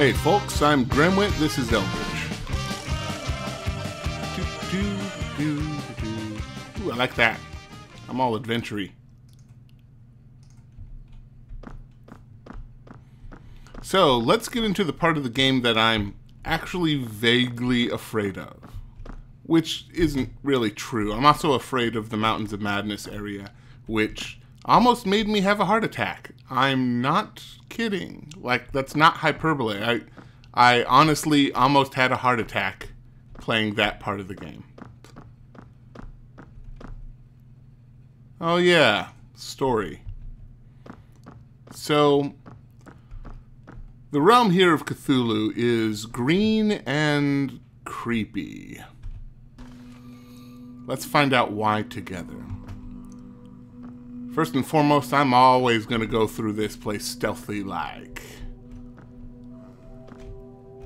Hey folks, I'm Grimwit, this is Eldritch. Do, do, do, Ooh, I like that. I'm all adventury. So, let's get into the part of the game that I'm actually vaguely afraid of. Which isn't really true. I'm also afraid of the Mountains of Madness area, which almost made me have a heart attack. I'm not kidding. Like that's not hyperbole. I I honestly almost had a heart attack playing that part of the game. Oh yeah, story. So the realm here of Cthulhu is green and creepy. Let's find out why together. First and foremost, I'm always going to go through this place stealthy like.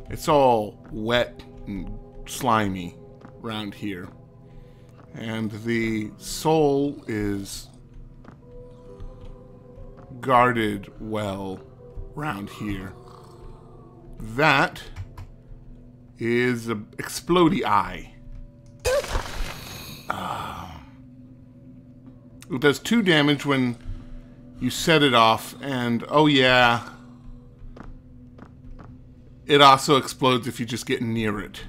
It's all wet and slimy around here. And the soul is guarded well around here. That is a explodey eye. Uh, it does two damage when you set it off, and oh yeah, it also explodes if you just get near it.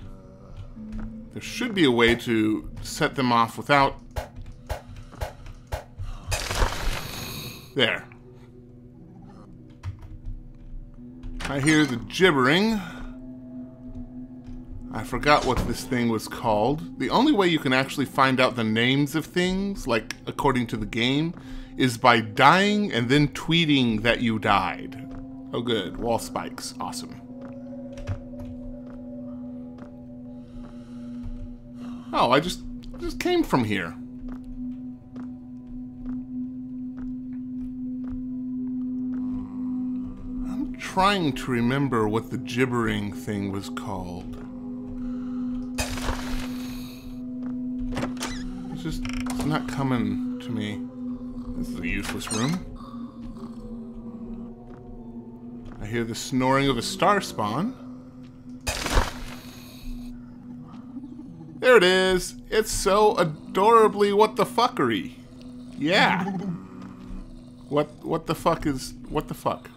There should be a way to set them off without... There. I hear the gibbering. I forgot what this thing was called. The only way you can actually find out the names of things, like according to the game, is by dying and then tweeting that you died. Oh good, wall spikes, awesome. Oh, I just just came from here. I'm trying to remember what the gibbering thing was called. Just it's not coming to me. This is a useless room. I hear the snoring of a star spawn. There it is. It's so adorably what the fuckery. Yeah. What what the fuck is what the fuck?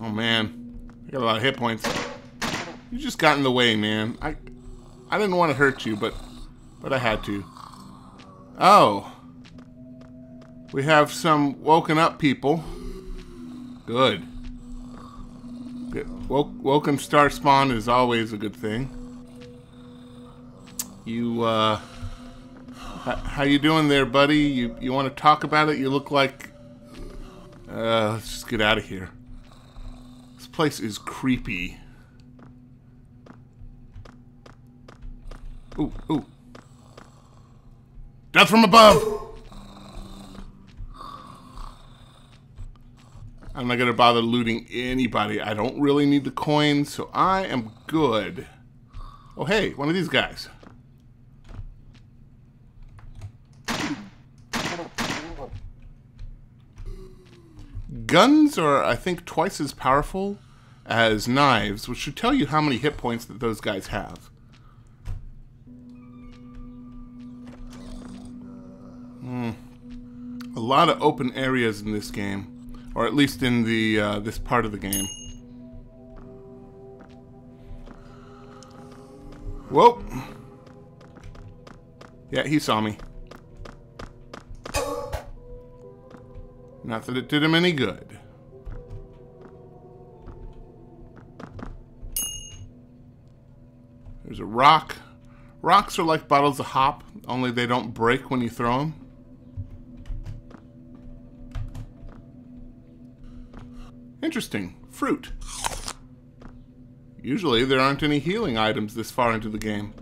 Oh man. I got a lot of hit points. You just got in the way, man. I I didn't want to hurt you, but but I had to. Oh. We have some woken up people. Good. Good. woken star spawn is always a good thing. You, uh... How you doing there, buddy? You, you want to talk about it? You look like... Uh, let's just get out of here. This place is creepy. Ooh, ooh. Death from above! I'm not gonna bother looting anybody. I don't really need the coins, so I am good. Oh hey, one of these guys. Guns are, I think, twice as powerful as knives, which should tell you how many hit points that those guys have. Lot of open areas in this game, or at least in the uh, this part of the game. Whoa! Yeah, he saw me. Not that it did him any good. There's a rock. Rocks are like bottles of hop, only they don't break when you throw them. Interesting. Fruit. Usually there aren't any healing items this far into the game.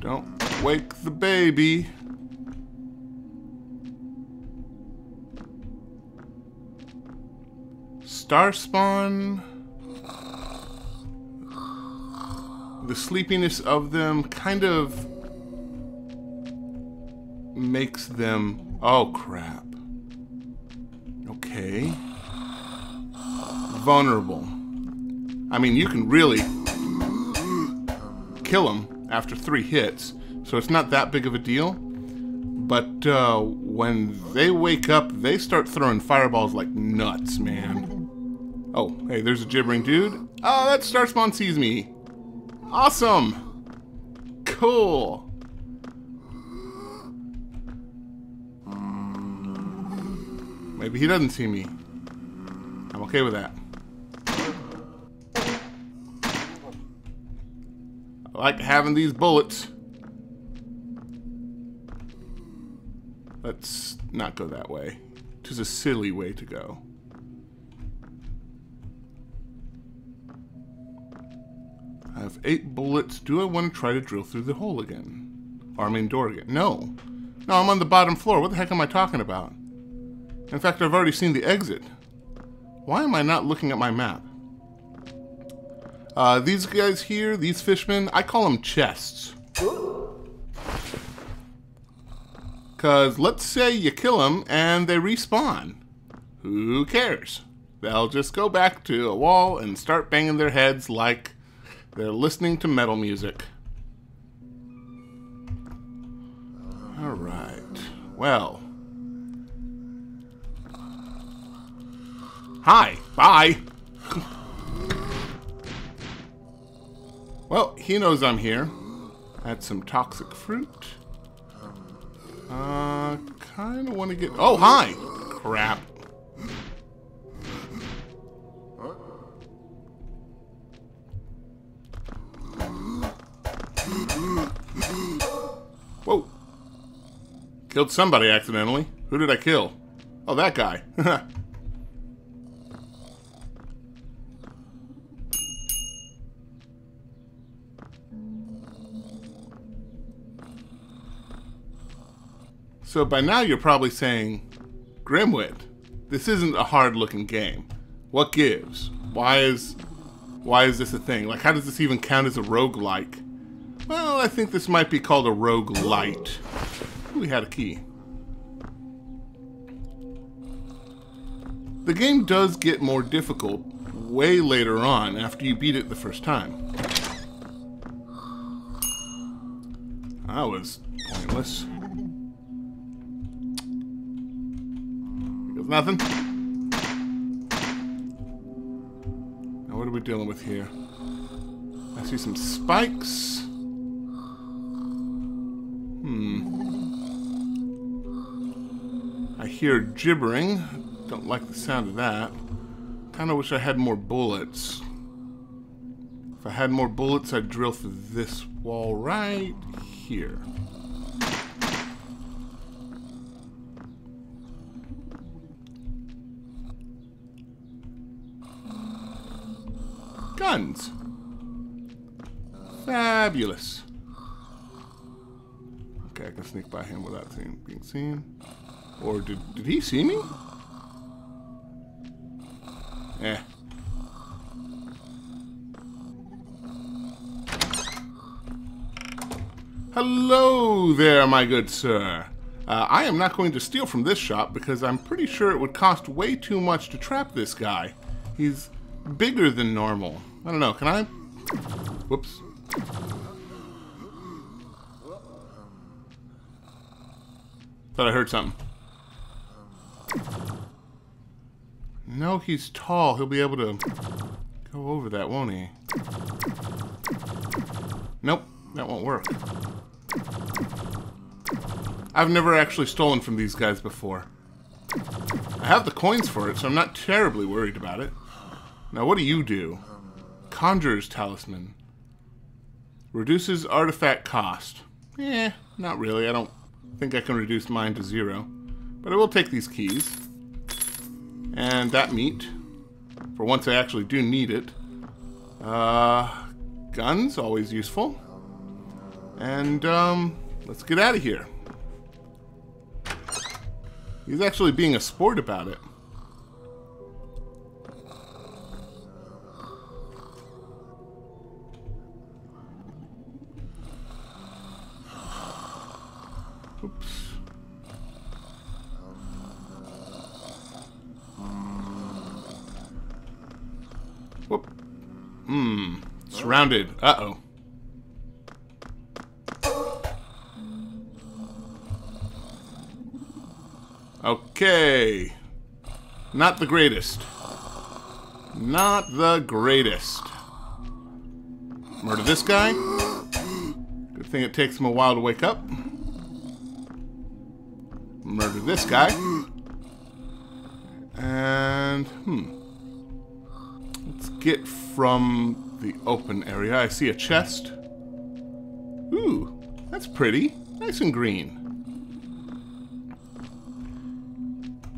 Don't wake the baby. Star spawn. The sleepiness of them kind of makes them. Oh, crap. Okay. Vulnerable. I mean, you can really kill them after three hits, so it's not that big of a deal. But uh, when they wake up, they start throwing fireballs like nuts, man. Oh, hey, there's a gibbering dude. Oh, that Starspawn sees me. Awesome. Cool. Maybe he doesn't see me. I'm okay with that. I like having these bullets. Let's not go that way. It is a silly way to go. Eight bullets. Do I want to try to drill through the hole again? Or I door again? No. No, I'm on the bottom floor. What the heck am I talking about? In fact, I've already seen the exit. Why am I not looking at my map? Uh, these guys here, these fishmen, I call them chests. Because let's say you kill them and they respawn. Who cares? They'll just go back to a wall and start banging their heads like they're listening to metal music. Alright. Well. Hi. Bye. well, he knows I'm here. Add some toxic fruit. Uh, kind of want to get... Oh, hi! Crap. Killed somebody accidentally. Who did I kill? Oh, that guy. so by now you're probably saying, Grimwit, this isn't a hard-looking game. What gives? Why is why is this a thing? Like, how does this even count as a roguelike? Well, I think this might be called a roguelite. We had a key. The game does get more difficult way later on after you beat it the first time. That was pointless. Because nothing. Now what are we dealing with here? I see some spikes. Hear gibbering. Don't like the sound of that. Kind of wish I had more bullets. If I had more bullets, I'd drill through this wall right here. Guns. Fabulous. Okay, I can sneak by him without being seen. Or did, did he see me? Eh. Hello there, my good sir. Uh, I am not going to steal from this shop because I'm pretty sure it would cost way too much to trap this guy. He's bigger than normal. I don't know, can I? Whoops. Thought I heard something. No, he's tall. He'll be able to go over that, won't he? Nope, that won't work. I've never actually stolen from these guys before. I have the coins for it, so I'm not terribly worried about it. Now, what do you do? Conjurer's Talisman. Reduces artifact cost. Eh, not really. I don't think I can reduce mine to zero. But I will take these keys. And that meat. For once I actually do need it. Uh, guns, always useful. And, um, let's get out of here. He's actually being a sport about it. Whoop. Hmm. Surrounded. Uh-oh. Okay. Not the greatest. Not the greatest. Murder this guy. Good thing it takes him a while to wake up. Murder this guy. And, hmm. Get from the open area. I see a chest. Ooh, that's pretty. Nice and green.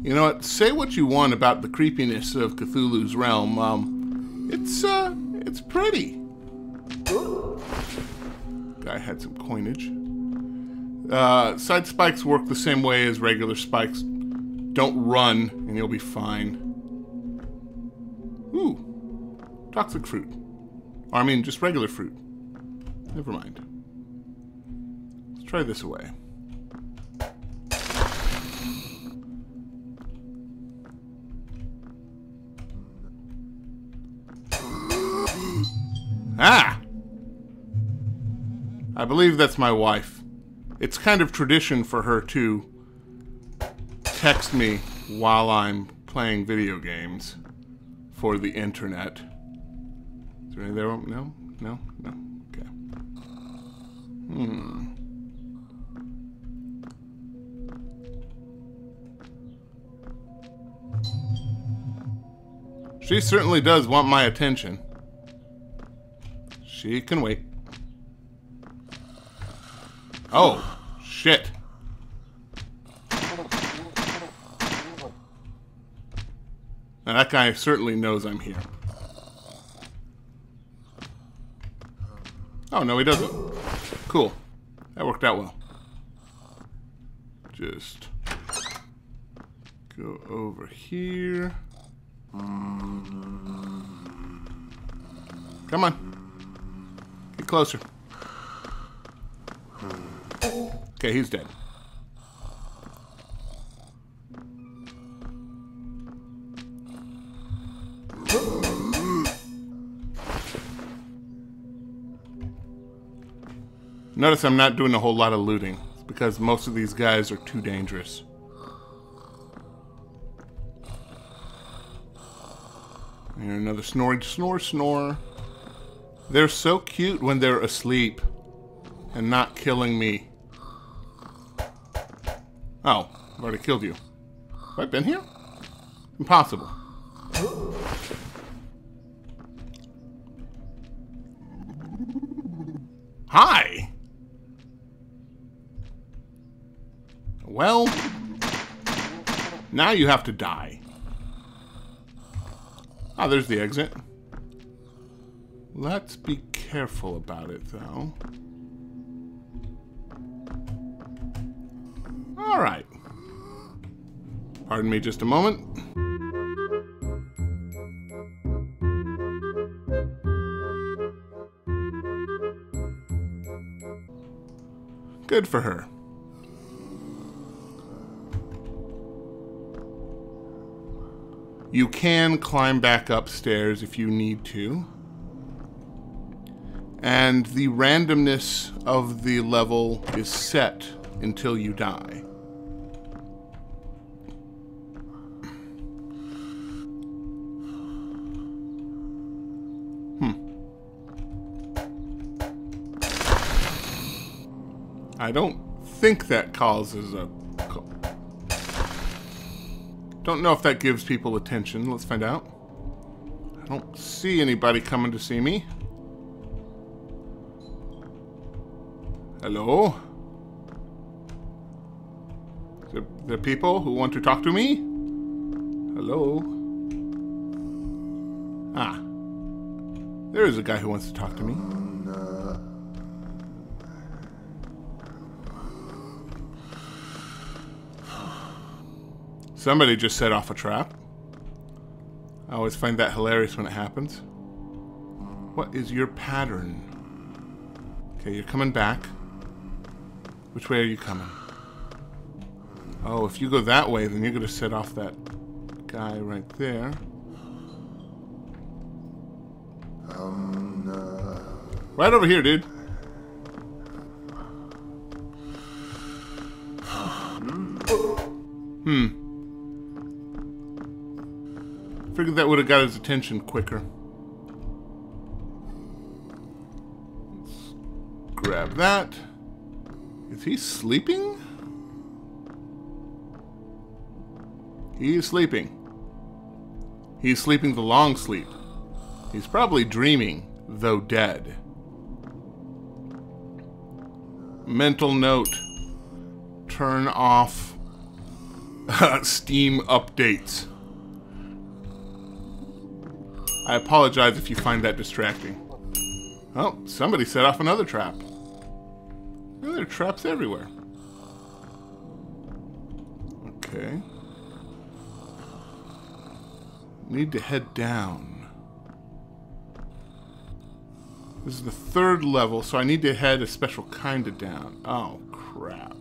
You know what? Say what you want about the creepiness of Cthulhu's realm. Um, it's uh, it's pretty. Guy had some coinage. Uh, side spikes work the same way as regular spikes. Don't run, and you'll be fine. Ooh, toxic fruit. Or, I mean, just regular fruit. Never mind. Let's try this away. Ah! I believe that's my wife. It's kind of tradition for her to text me while I'm playing video games for the internet. Is there any there? No? No? No? Okay. Hmm. She certainly does want my attention. She can wait. Oh, shit. Now that guy certainly knows I'm here. Oh, no he doesn't. Cool. That worked out well. Just go over here. Come on. Get closer. Okay, he's dead. Notice I'm not doing a whole lot of looting. Because most of these guys are too dangerous. And another snoring, snore, snore. They're so cute when they're asleep and not killing me. Oh, I've already killed you. Have I been here? Impossible. Hi! Well, now you have to die. Ah, there's the exit. Let's be careful about it, though. Alright. Pardon me just a moment. Good for her. You can climb back upstairs if you need to. And the randomness of the level is set until you die. Hmm. I don't think that causes a... Don't know if that gives people attention. Let's find out. I don't see anybody coming to see me. Hello? The, the people who want to talk to me? Hello? Ah. There is a guy who wants to talk to me. Somebody just set off a trap. I always find that hilarious when it happens. What is your pattern? Okay, you're coming back. Which way are you coming? Oh, if you go that way, then you're going to set off that guy right there. Um, uh... Right over here, dude. Hmm. Figured that would have got his attention quicker. Let's grab that. Is he sleeping? He is sleeping. He's sleeping the long sleep. He's probably dreaming, though dead. Mental note. Turn off uh, Steam updates. I apologize if you find that distracting. Oh, somebody set off another trap. there are traps everywhere. Okay. Need to head down. This is the third level, so I need to head a special kind of down. Oh, crap.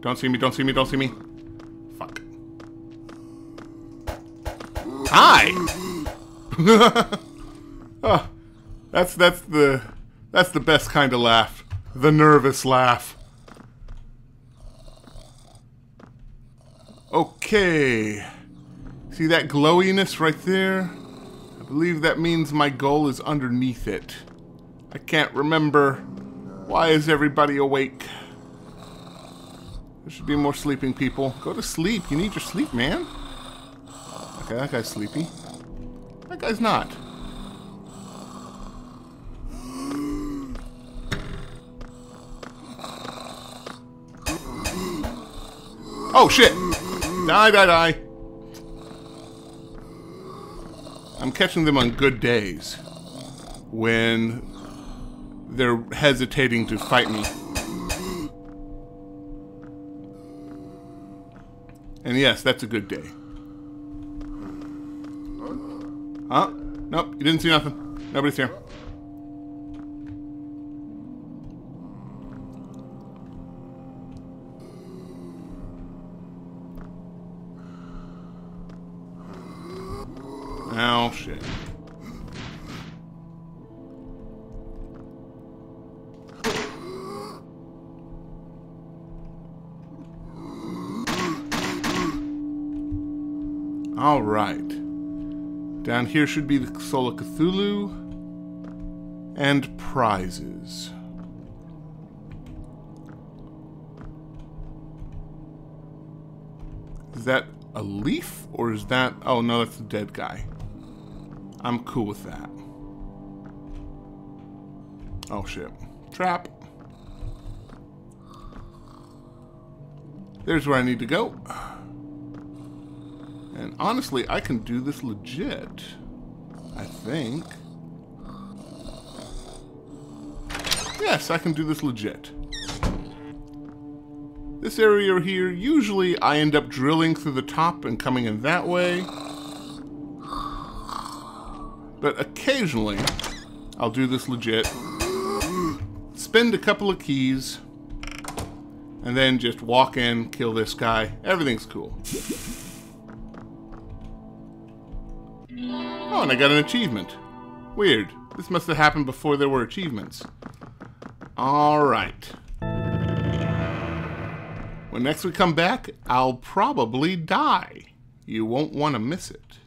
Don't see me, don't see me, don't see me. Hi! oh, that's, that's the, that's the best kind of laugh. The nervous laugh. Okay. See that glowiness right there? I believe that means my goal is underneath it. I can't remember. Why is everybody awake? There should be more sleeping people. Go to sleep. You need your sleep, man. Okay, that guy's sleepy. That guy's not. Oh, shit! Die, die, die. I'm catching them on good days. When they're hesitating to fight me. And yes, that's a good day. Huh? Nope, you didn't see nothing. Nobody's here. Oh, shit. Here should be the Soul of Cthulhu and prizes. Is that a leaf or is that... Oh, no, that's the dead guy. I'm cool with that. Oh, shit. Trap. There's where I need to go. And honestly, I can do this legit. I think. Yes, I can do this legit. This area here, usually I end up drilling through the top and coming in that way. But occasionally, I'll do this legit. Spend a couple of keys. And then just walk in, kill this guy. Everything's cool. Oh, and I got an achievement. Weird. This must have happened before there were achievements. Alright. When next we come back, I'll probably die. You won't want to miss it.